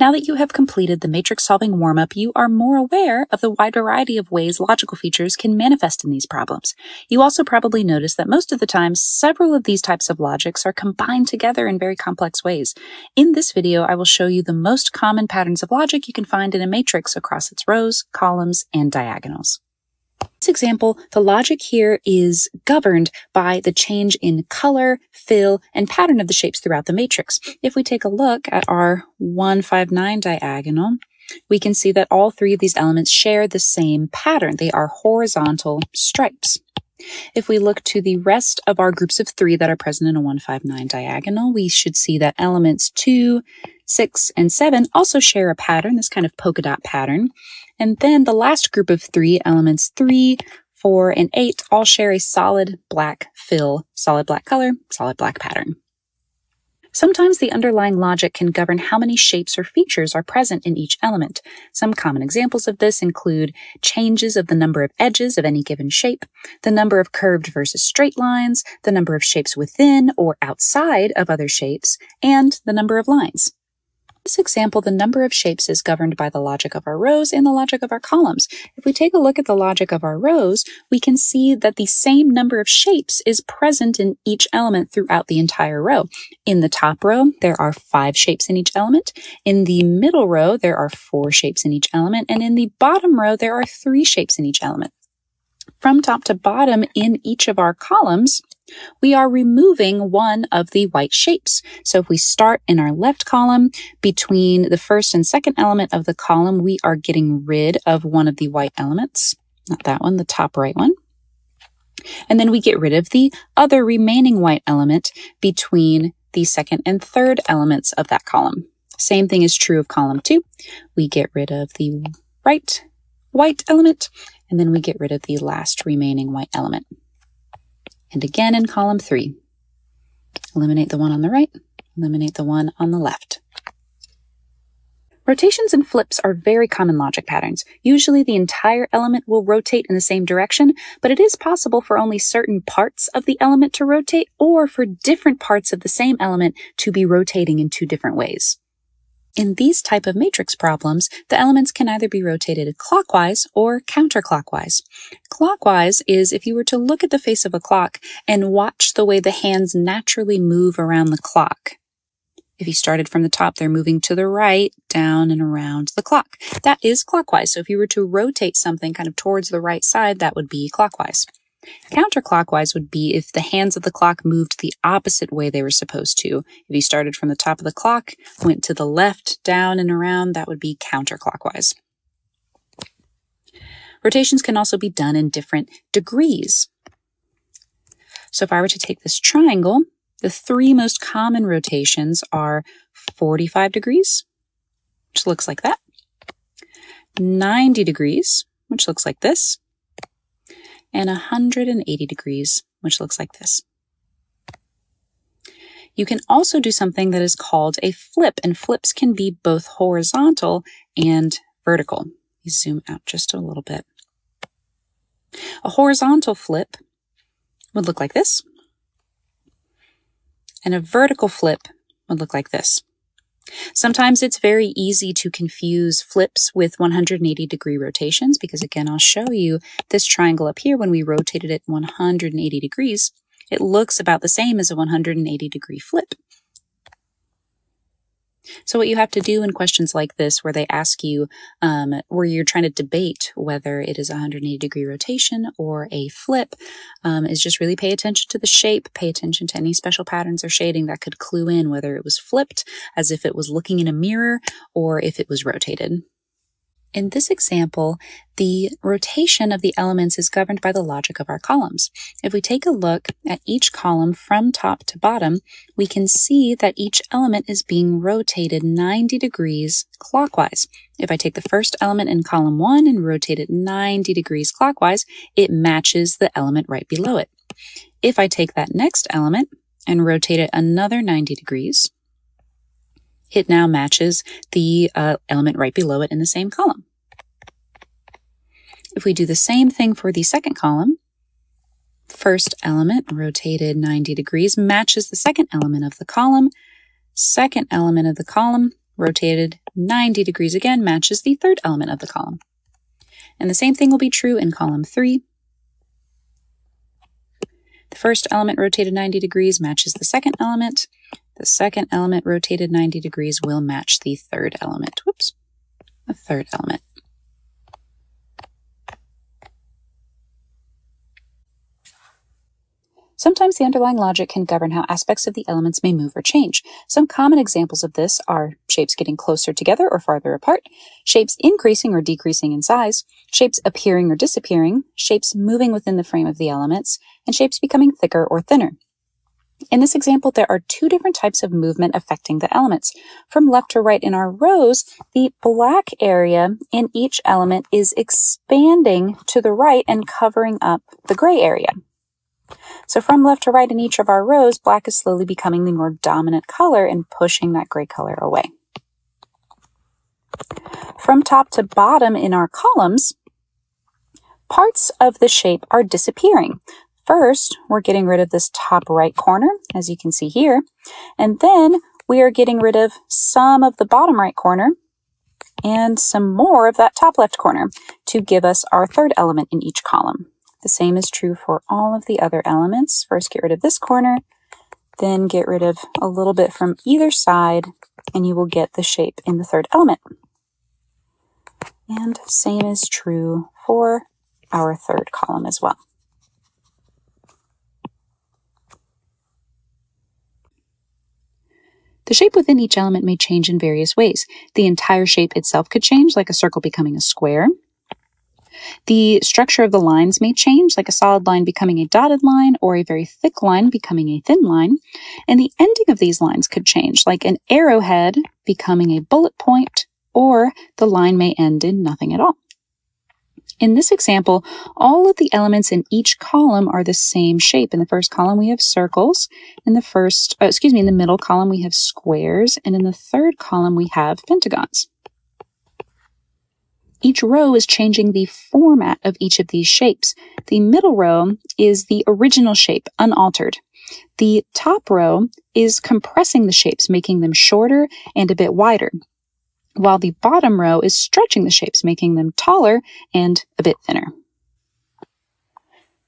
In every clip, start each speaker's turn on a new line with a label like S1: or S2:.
S1: Now that you have completed the matrix solving warm-up, you are more aware of the wide variety of ways logical features can manifest in these problems. You also probably notice that most of the time, several of these types of logics are combined together in very complex ways. In this video, I will show you the most common patterns of logic you can find in a matrix across its rows, columns, and diagonals this example, the logic here is governed by the change in color, fill, and pattern of the shapes throughout the matrix. If we take a look at our 159 diagonal, we can see that all three of these elements share the same pattern. They are horizontal stripes. If we look to the rest of our groups of three that are present in a 159 diagonal, we should see that elements 2, 6, and 7 also share a pattern, this kind of polka dot pattern. And then the last group of three elements, 3, 4, and 8, all share a solid black fill, solid black color, solid black pattern. Sometimes the underlying logic can govern how many shapes or features are present in each element. Some common examples of this include changes of the number of edges of any given shape, the number of curved versus straight lines, the number of shapes within or outside of other shapes, and the number of lines this example, the number of shapes is governed by the logic of our rows and the logic of our columns. If we take a look at the logic of our rows, we can see that the same number of shapes is present in each element throughout the entire row. In the top row, there are five shapes in each element. In the middle row, there are four shapes in each element. And in the bottom row, there are three shapes in each element. From top to bottom in each of our columns, we are removing one of the white shapes. So if we start in our left column, between the first and second element of the column, we are getting rid of one of the white elements. Not that one, the top right one. And then we get rid of the other remaining white element between the second and third elements of that column. Same thing is true of column two. We get rid of the right white element, and then we get rid of the last remaining white element and again in column three. Eliminate the one on the right, eliminate the one on the left. Rotations and flips are very common logic patterns. Usually the entire element will rotate in the same direction, but it is possible for only certain parts of the element to rotate or for different parts of the same element to be rotating in two different ways. In these type of matrix problems, the elements can either be rotated clockwise or counterclockwise. Clockwise is if you were to look at the face of a clock and watch the way the hands naturally move around the clock. If you started from the top, they're moving to the right, down and around the clock. That is clockwise. So if you were to rotate something kind of towards the right side, that would be clockwise. Counterclockwise would be if the hands of the clock moved the opposite way they were supposed to. If you started from the top of the clock, went to the left, down, and around, that would be counterclockwise. Rotations can also be done in different degrees. So if I were to take this triangle, the three most common rotations are 45 degrees, which looks like that, 90 degrees, which looks like this, and 180 degrees, which looks like this. You can also do something that is called a flip, and flips can be both horizontal and vertical. You zoom out just a little bit. A horizontal flip would look like this, and a vertical flip would look like this. Sometimes it's very easy to confuse flips with 180 degree rotations because again, I'll show you this triangle up here when we rotated it 180 degrees. It looks about the same as a 180 degree flip. So what you have to do in questions like this, where they ask you, um, where you're trying to debate whether it is a 180 degree rotation or a flip, um, is just really pay attention to the shape, pay attention to any special patterns or shading that could clue in whether it was flipped as if it was looking in a mirror or if it was rotated. In this example, the rotation of the elements is governed by the logic of our columns. If we take a look at each column from top to bottom, we can see that each element is being rotated 90 degrees clockwise. If I take the first element in column 1 and rotate it 90 degrees clockwise, it matches the element right below it. If I take that next element and rotate it another 90 degrees, it now matches the uh, element right below it in the same column. If we do the same thing for the second column, first element rotated 90 degrees matches the second element of the column, second element of the column rotated 90 degrees again matches the third element of the column. And the same thing will be true in column 3. The first element rotated 90 degrees matches the second element. The second element rotated 90 degrees will match the third element. Whoops, the third element. Sometimes the underlying logic can govern how aspects of the elements may move or change. Some common examples of this are shapes getting closer together or farther apart, shapes increasing or decreasing in size, shapes appearing or disappearing, shapes moving within the frame of the elements, and shapes becoming thicker or thinner. In this example, there are two different types of movement affecting the elements. From left to right in our rows, the black area in each element is expanding to the right and covering up the gray area. So from left to right in each of our rows, black is slowly becoming the more dominant color and pushing that gray color away. From top to bottom in our columns, parts of the shape are disappearing. First, we're getting rid of this top right corner, as you can see here, and then we are getting rid of some of the bottom right corner and some more of that top left corner to give us our third element in each column. The same is true for all of the other elements. First, get rid of this corner, then get rid of a little bit from either side, and you will get the shape in the third element. And same is true for our third column as well. The shape within each element may change in various ways. The entire shape itself could change, like a circle becoming a square. The structure of the lines may change, like a solid line becoming a dotted line or a very thick line becoming a thin line. And the ending of these lines could change, like an arrowhead becoming a bullet point, or the line may end in nothing at all. In this example, all of the elements in each column are the same shape. In the first column, we have circles. In the first, oh, excuse me, in the middle column, we have squares. And in the third column, we have pentagons. Each row is changing the format of each of these shapes. The middle row is the original shape, unaltered. The top row is compressing the shapes, making them shorter and a bit wider, while the bottom row is stretching the shapes, making them taller and a bit thinner.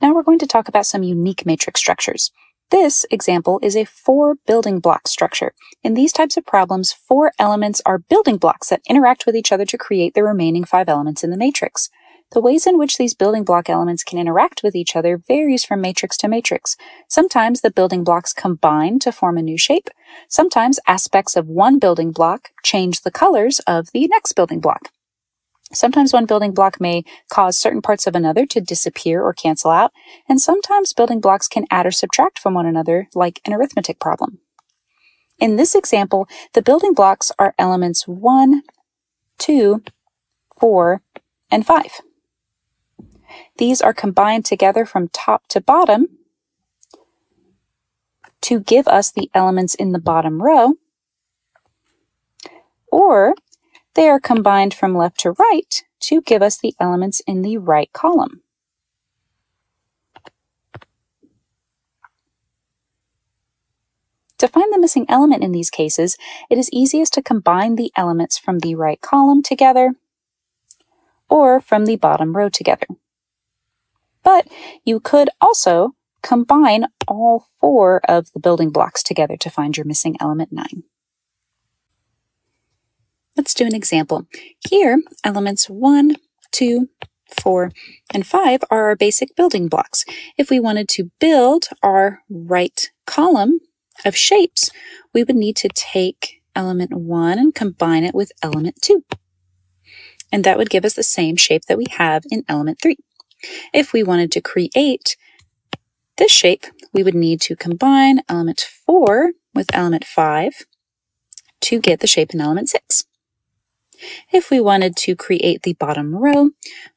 S1: Now we're going to talk about some unique matrix structures. This example is a four building block structure. In these types of problems, four elements are building blocks that interact with each other to create the remaining five elements in the matrix. The ways in which these building block elements can interact with each other varies from matrix to matrix. Sometimes the building blocks combine to form a new shape. Sometimes aspects of one building block change the colors of the next building block. Sometimes one building block may cause certain parts of another to disappear or cancel out, and sometimes building blocks can add or subtract from one another, like an arithmetic problem. In this example, the building blocks are elements 1, 2, 4, and 5. These are combined together from top to bottom to give us the elements in the bottom row, or they are combined from left to right to give us the elements in the right column. To find the missing element in these cases, it is easiest to combine the elements from the right column together or from the bottom row together. But you could also combine all four of the building blocks together to find your missing element 9. Let's do an example. Here, elements 1, 2, 4, and 5 are our basic building blocks. If we wanted to build our right column of shapes, we would need to take element 1 and combine it with element 2. And that would give us the same shape that we have in element 3. If we wanted to create this shape, we would need to combine element 4 with element 5 to get the shape in element 6. If we wanted to create the bottom row,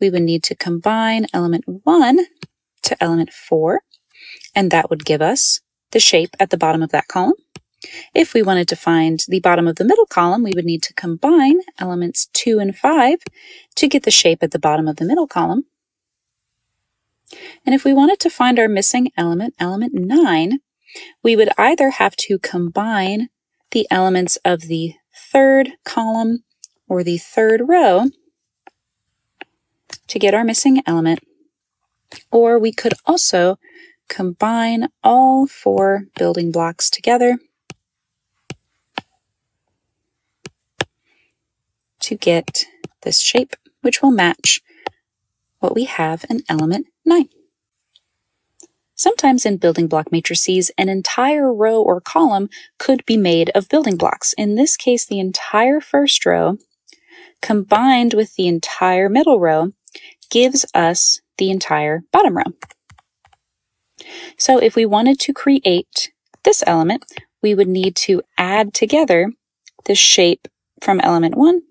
S1: we would need to combine element 1 to element 4, and that would give us the shape at the bottom of that column. If we wanted to find the bottom of the middle column, we would need to combine elements 2 and 5 to get the shape at the bottom of the middle column. And if we wanted to find our missing element, element 9, we would either have to combine the elements of the third column or the third row to get our missing element, or we could also combine all four building blocks together to get this shape, which will match what we have in element 9. Sometimes in building block matrices, an entire row or column could be made of building blocks. In this case, the entire first row combined with the entire middle row gives us the entire bottom row. So if we wanted to create this element, we would need to add together the shape from element 1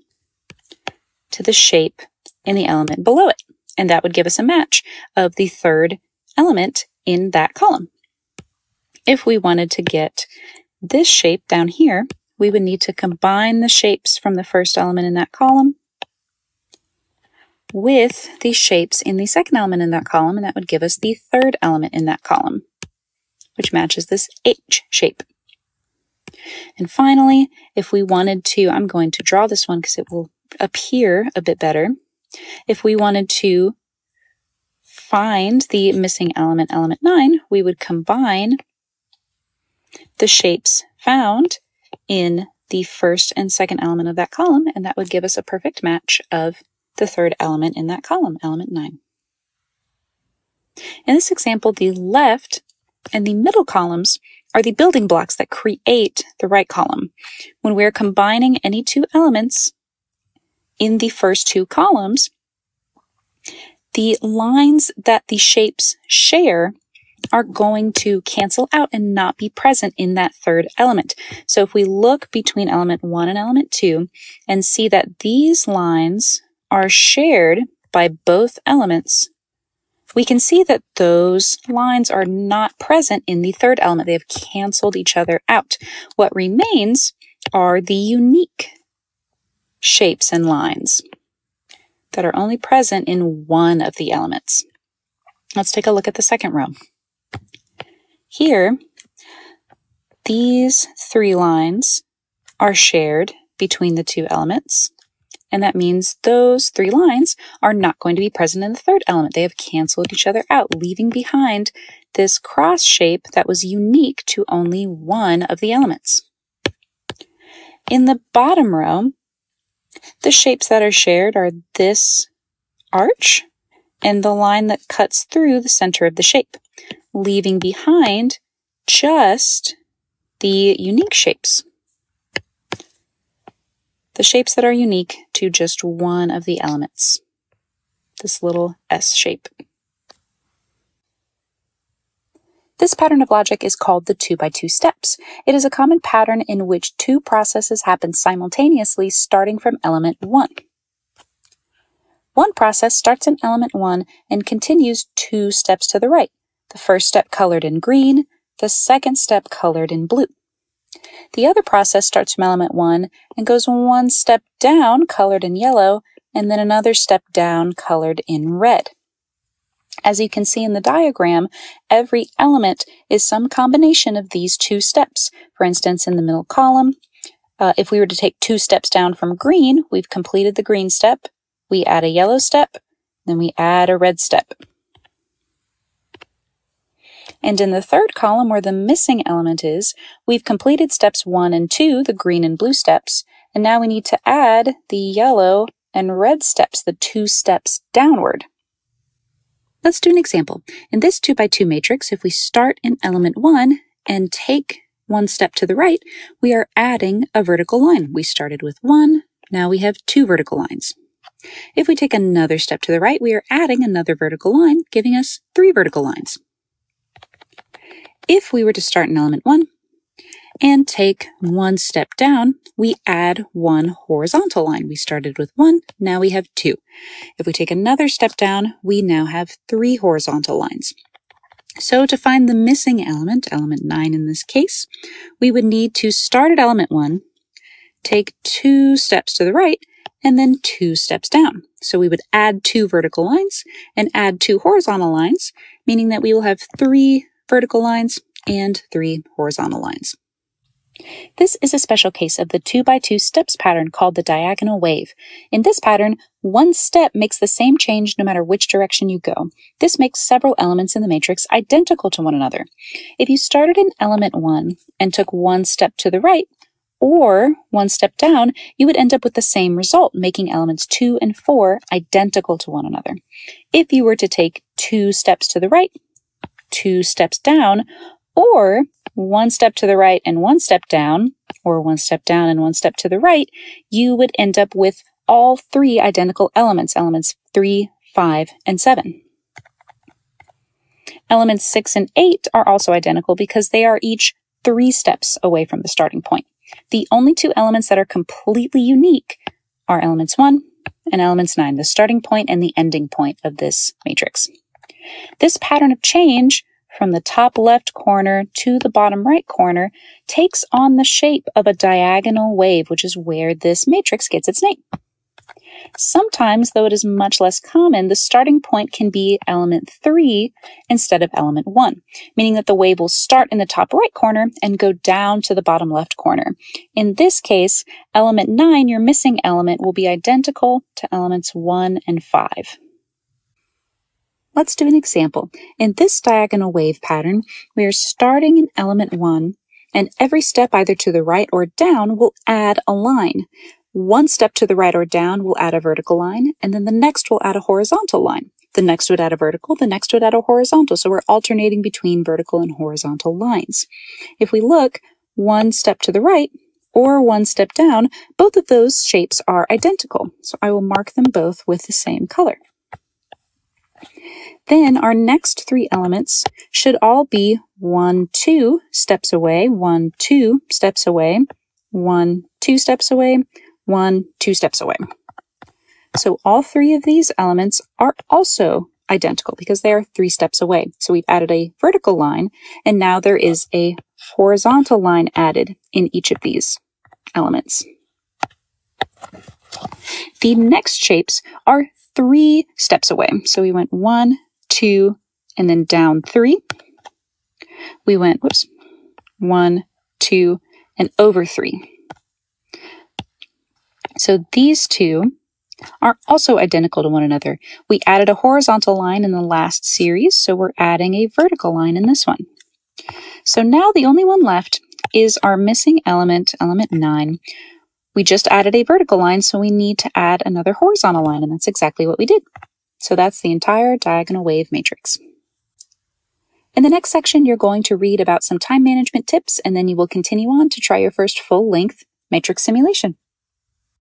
S1: to the shape in the element below it. And that would give us a match of the third element in that column. If we wanted to get this shape down here, we would need to combine the shapes from the first element in that column with the shapes in the second element in that column, and that would give us the third element in that column, which matches this H shape. And finally, if we wanted to, I'm going to draw this one because it will appear a bit better. If we wanted to find the missing element, element 9, we would combine the shapes found in the first and second element of that column, and that would give us a perfect match of the third element in that column, element 9. In this example, the left and the middle columns are the building blocks that create the right column. When we're combining any two elements in the first two columns, the lines that the shapes share are going to cancel out and not be present in that third element. So if we look between element 1 and element 2 and see that these lines are shared by both elements, we can see that those lines are not present in the third element. They have canceled each other out. What remains are the unique shapes and lines that are only present in one of the elements. Let's take a look at the second row. Here, these three lines are shared between the two elements, and that means those three lines are not going to be present in the third element. They have canceled each other out, leaving behind this cross shape that was unique to only one of the elements. In the bottom row, the shapes that are shared are this arch and the line that cuts through the center of the shape, leaving behind just the unique shapes. The shapes that are unique to just one of the elements, this little S shape. This pattern of logic is called the 2 by 2 steps. It is a common pattern in which two processes happen simultaneously starting from element 1. One process starts in element 1 and continues two steps to the right. The first step colored in green, the second step colored in blue. The other process starts from element 1 and goes one step down colored in yellow and then another step down colored in red. As you can see in the diagram, every element is some combination of these two steps. For instance, in the middle column, uh, if we were to take two steps down from green, we've completed the green step. We add a yellow step, then we add a red step. And in the third column, where the missing element is, we've completed steps one and two, the green and blue steps, and now we need to add the yellow and red steps, the two steps downward. Let's do an example. In this 2 by 2 matrix, if we start in element 1 and take one step to the right, we are adding a vertical line. We started with 1, now we have two vertical lines. If we take another step to the right, we are adding another vertical line, giving us three vertical lines. If we were to start in element 1 and take one step down, we add one horizontal line. We started with one, now we have two. If we take another step down, we now have three horizontal lines. So to find the missing element, element 9 in this case, we would need to start at element 1, take two steps to the right, and then two steps down. So we would add two vertical lines and add two horizontal lines, meaning that we will have three vertical lines and three horizontal lines. This is a special case of the 2 by 2 steps pattern called the diagonal wave. In this pattern, one step makes the same change no matter which direction you go. This makes several elements in the matrix identical to one another. If you started in element 1 and took one step to the right, or one step down, you would end up with the same result, making elements 2 and 4 identical to one another. If you were to take two steps to the right, two steps down, or one step to the right and one step down, or one step down and one step to the right, you would end up with all three identical elements, elements 3, 5, and 7. Elements 6 and 8 are also identical because they are each three steps away from the starting point. The only two elements that are completely unique are elements 1 and elements 9, the starting point and the ending point of this matrix. This pattern of change from the top left corner to the bottom right corner takes on the shape of a diagonal wave, which is where this matrix gets its name. Sometimes, though it is much less common, the starting point can be element 3 instead of element 1, meaning that the wave will start in the top right corner and go down to the bottom left corner. In this case, element 9, your missing element, will be identical to elements 1 and 5. Let's do an example. In this diagonal wave pattern, we are starting in element 1, and every step either to the right or down will add a line. One step to the right or down will add a vertical line, and then the next will add a horizontal line. The next would add a vertical, the next would add a horizontal, so we're alternating between vertical and horizontal lines. If we look one step to the right or one step down, both of those shapes are identical, so I will mark them both with the same color. Then our next three elements should all be one, two steps away, one, two steps away, one, two steps away, one, two steps away. So all three of these elements are also identical because they are three steps away. So we've added a vertical line and now there is a horizontal line added in each of these elements. The next shapes are three steps away. So we went one, two, and then down three. We went, whoops, one, two, and over three. So these two are also identical to one another. We added a horizontal line in the last series, so we're adding a vertical line in this one. So now the only one left is our missing element, element 9. We just added a vertical line, so we need to add another horizontal line, and that's exactly what we did. So that's the entire diagonal wave matrix. In the next section, you're going to read about some time management tips, and then you will continue on to try your first full-length matrix simulation.